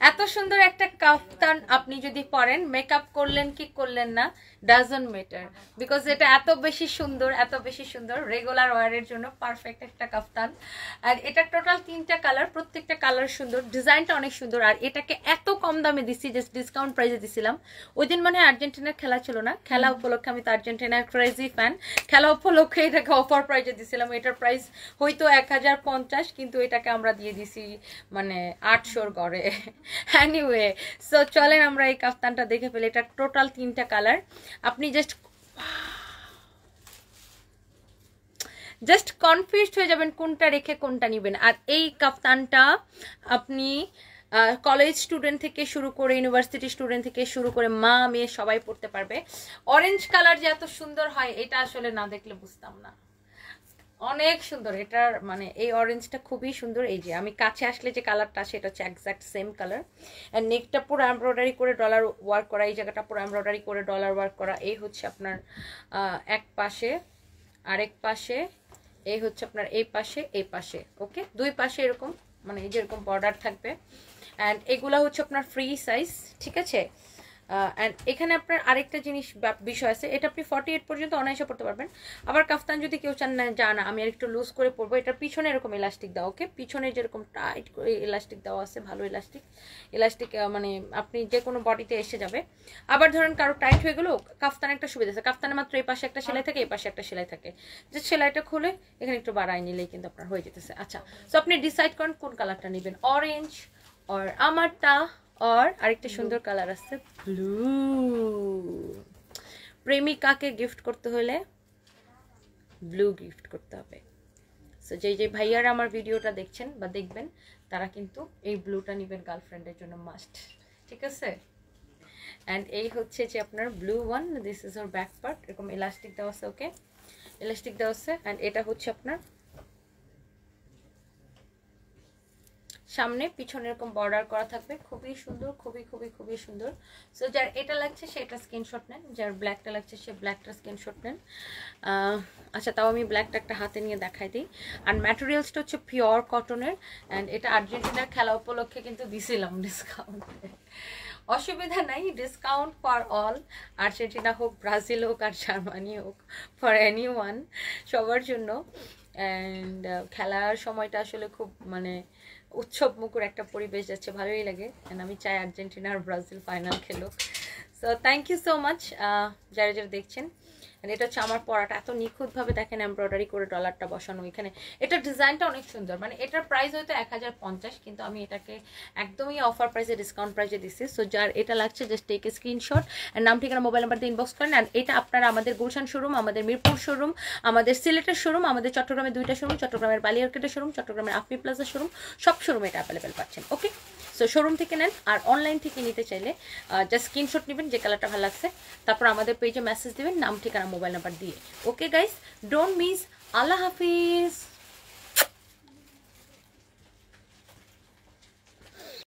এত সুন্দর একটা কাফতান আপনি যদি পরেন মেকআপ করলেন কি করলেন না ডাজন্ট মেটার বিকজ এটা এত বেশি সুন্দর এত বেশি সুন্দর রেগুলার ওয়ারের জন্য পারফেক্ট একটা কাফতান। আর এটা টোটাল তিনটা কালার প্রত্যেকটা কালার সুন্দর ডিজাইনটা অনেক সুন্দর। আর এটাকে এত কম দামে দিছি জাস্ট ডিসকাউন্ট প্রাইসে দিছিলাম। ওই দিন মানে আর্জেন্টিনার খেলা ছিল না। খেলা উপলক্ষে আমি তো আর্জেন্টিনার ক্রেজি ফ্যান খেলা উপলক্ষে এটাকে অফার প্রাইসে দিছিলাম। এটার প্রাইস হয়তো এক হাজার পঞ্চাশ কিন্তু এটাকে আমরা দিয়ে দিছি মানে আটশোর গড়ে। অ্যানিওয়ে সো চলেন আমরা এই কাফতানটা দেখে ফেলি। এটা টোটাল তিনটা কালার আপনি জাস্ট জাস্ট কনফিউজড হয়ে যাবেন কোনটা রেখে কোনটা নেবেন। আর এই কাফতানটা আপনি কলেজ স্টুডেন্ট থেকে শুরু করে ইউনিভার্সিটি স্টুডেন্ট থেকে শুরু করে মা, মেয়ে সবাই পড়তে পারবে। অরেঞ্জ কালার যে এত সুন্দর হয়, এটা আসলে না দেখলে বুঝতাম না। অনেক সুন্দর। এটার মানে এই অরেঞ্জটা খুবই সুন্দর। এই যে আমি কাছে আসলে যে কালারটা আসে এটা হচ্ছে একজ্যাক্ট সেম কালার অ্যান্ড নেকটা পুরো এমব্রয়ডারি করে ডলার ওয়ার্ক করা, এই জায়গাটা পুরো এমব্রয়ডারি করে ডলার ওয়ার্ক করা। এই হচ্ছে আপনার এক পাশে, আরেক পাশে, এই হচ্ছে আপনার এই পাশে এই পাশে। ওকে দুই পাশে এরকম মানে এই যেরকম বর্ডার থাকবে। অ্যান্ড এগুলো হচ্ছে আপনার ফ্রি সাইজ ঠিক আছে? অ্যান্ড এখানে আপনার আরেকটা জিনিস বিষয় আছে, এটা আপনি ফর্টি এইট পর্যন্ত অনায়াসে পড়তে পারবেন। আবার কাফতান যদি কেউ চান না, যা না, আমি একটু লুজ করে পরবো এটার পিছনে এরকম ইলাস্টিক দেওয়া ওকে পিছনে যেরকম টাইট করে ইলাস্টিক দেওয়া আছে, ভালো ইলাস্টিক ইলাস্টিক মানে আপনি যে কোনো বডিতে এসে যাবে। আবার ধরেন কারও টাইট হয়ে গেলেও কাফতান একটা সুবিধা আছে। কাফতানে মাত্র এই পাশে একটা সেলাই থাকে, এই পাশে একটা সেলাই থাকে। যে সেলাইটা খুলে এখানে একটু বাড়াই নিলেই কিন্তু আপনার হয়ে যেতেছে। আচ্ছা সো আপনি ডিসাইড করেন কোন কালারটা নেবেন অরেঞ্জ আর আমারটা আর আরেকটা সুন্দর কালার আছে ব্লু প্রেমিকাকে গিফট করতে হলে ব্লু গিফট করতে হবে। সো যেই যে ভাইয়ারা আমার ভিডিওটা দেখছেন বা দেখবেন তারা কিন্তু এই ব্লুটা নেবেন গার্লফ্রেন্ডের জন্য মাস্ট ঠিক আছে? অ্যান্ড এই হচ্ছে যে আপনার blue one this is our back part এরকম ইলাস্টিক দেওয়া আছে ওকে ইলাস্টিক দেওয়া আছে অ্যান্ড এটা হচ্ছে আপনার সামনে, পিছনে এরকম বর্ডার করা থাকবে। খুবই সুন্দর, খুবই খুবই খুবই সুন্দর। সো যার এটা লাগছে সেটা স্ক্রিনশট নেন। যার ব্ল্যাকটা লাগছে, সে ব্ল্যাকটা স্ক্রিনশট নেন। আচ্ছা তাও আমি ব্ল্যাকটা একটা হাতে নিয়ে দেখাই দিই। আর ম্যাটেরিয়ালসটা হচ্ছে পিওর কটনের অ্যান্ড এটা আর্জেন্টিনার খেলা উপলক্ষে কিন্তু দিছিলাম ডিসকাউন্ট অসুবিধা নাই ডিসকাউন্ট ফর অল আর্জেন্টিনা হোক ব্রাজিল হোক, আর জার্মানি হোক ফর এনি ওয়ান সবার জন্য। অ্যান্ড খেলার সময়টা আসলে খুব মানে উৎসব মুখর একটা পরিবেশ যাচ্ছে, ভালোই লাগে। অ্যান্ড আমি চাই আর্জেন্টিনা আর ব্রাজিল ফাইনাল খেলুক। So thank you so much যারা যারা দেখছেন। এটা হচ্ছে আমার পড়াটা এত নিখুঁতভাবে দেখেন এমব্রয়ডারি করে ডলারটা বসানো এখানে। এটার ডিজাইনটা অনেক সুন্দর। মানে এটার প্রাইস হয়তো এক হাজার পঞ্চাশ, কিন্তু আমি এটাকে একদমই অফার প্রাইসে ডিসকাউন্ট প্রাইসে দিচ্ছি সো যার এটা লাগছে just take a screenshot and নাম, ঠিকানা মোবাইল নাম্বার দিয়ে ইনবক্স করেন। অ্যান্ড এটা আপনারা আমাদের গুলশান শোরুম আমাদের মিরপুর শোরুম আমাদের সিলেটের শোরুম আমাদের চট্টগ্রামের দুইটা শোরুম চট্টগ্রামের বালিয়ারকেটের শোরুম চট্টগ্রামের আফি প্লাজার শোরুম সব শোরুমে এটা অ্যাভেলেবেল পাচ্ছেন। ওকে সো শোরুম থেকে নেন। আর অনলাইন থেকে নিতে চাইলে জাস্ট স্ক্রিনশট নেবেন যে কালারটা ভালো লাগছে। তারপর আমাদের পেজে মেসেজ দেবেন, নাম, ঠিকানা মোবাইল নাম্বার দিয়ে। ওকে গাইস ডোন্ট মিস আল্লাহ হাফিজ।